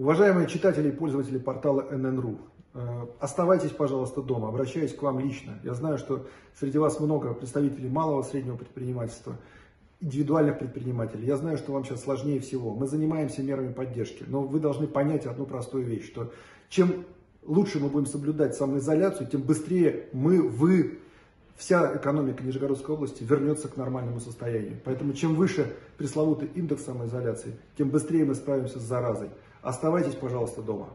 Уважаемые читатели и пользователи портала ННРУ, э, оставайтесь, пожалуйста, дома, обращаюсь к вам лично. Я знаю, что среди вас много представителей малого среднего предпринимательства, индивидуальных предпринимателей. Я знаю, что вам сейчас сложнее всего. Мы занимаемся мерами поддержки, но вы должны понять одну простую вещь, что чем лучше мы будем соблюдать самоизоляцию, тем быстрее мы, вы, вся экономика Нижегородской области вернется к нормальному состоянию. Поэтому чем выше пресловутый индекс самоизоляции, тем быстрее мы справимся с заразой. Оставайтесь, пожалуйста, дома.